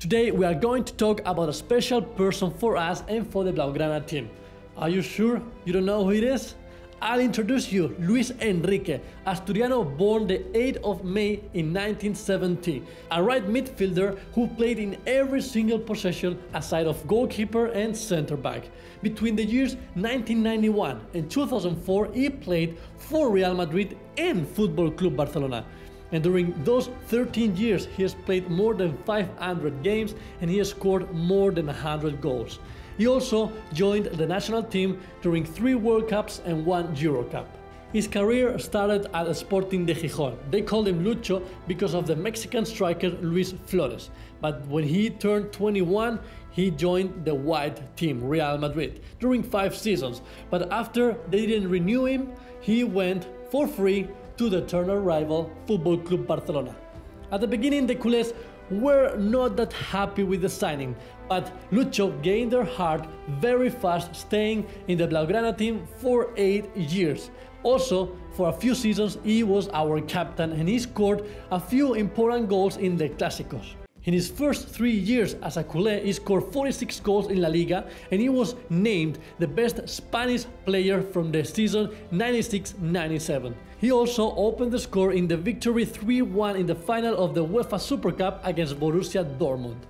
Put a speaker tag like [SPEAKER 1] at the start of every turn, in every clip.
[SPEAKER 1] Today we are going to talk about a special person for us and for the Blaugrana team. Are you sure you don't know who it is? I'll introduce you Luis Enrique, Asturiano born the 8th of May in 1970, a right midfielder who played in every single position aside of goalkeeper and center back. Between the years 1991 and 2004 he played for Real Madrid and Football Club Barcelona. And during those 13 years, he has played more than 500 games and he has scored more than 100 goals. He also joined the national team during three World Cups and one Euro Cup. His career started at Sporting de Gijón. They called him Lucho because of the Mexican striker Luis Flores. But when he turned 21, he joined the white team, Real Madrid, during five seasons. But after they didn't renew him, he went for free to the eternal rival Football Club Barcelona. At the beginning, the culés were not that happy with the signing, but Lucho gained their heart very fast, staying in the Blaugrana team for 8 years. Also, for a few seasons, he was our captain and he scored a few important goals in the Clásicos. In his first three years as a culé, he scored 46 goals in La Liga and he was named the best Spanish player from the season 96-97. He also opened the score in the victory 3-1 in the final of the UEFA Super Cup against Borussia Dortmund.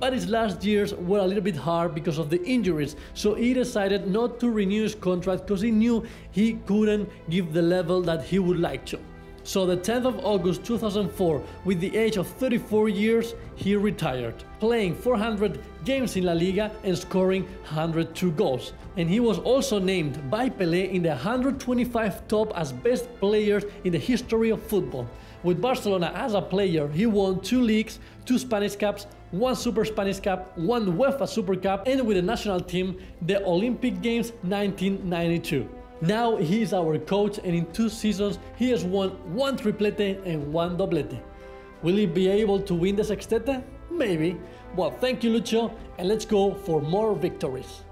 [SPEAKER 1] But his last years were a little bit hard because of the injuries, so he decided not to renew his contract because he knew he couldn't give the level that he would like to. So the 10th of August 2004, with the age of 34 years, he retired, playing 400 games in La Liga and scoring 102 goals. And he was also named by Pelé in the 125 top as best players in the history of football. With Barcelona as a player, he won two leagues, two Spanish Cups, one Super Spanish Cup, one UEFA Super Cup, and with the national team, the Olympic Games 1992. Now he is our coach and in two seasons he has won one triplete and one doblete. Will he be able to win the sextete? Maybe. Well, thank you Lucho and let's go for more victories.